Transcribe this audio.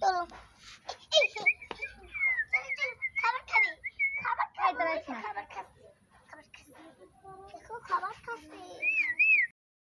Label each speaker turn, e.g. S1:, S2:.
S1: 到了哎哎这里这里卡巴卡比卡巴卡比卡巴卡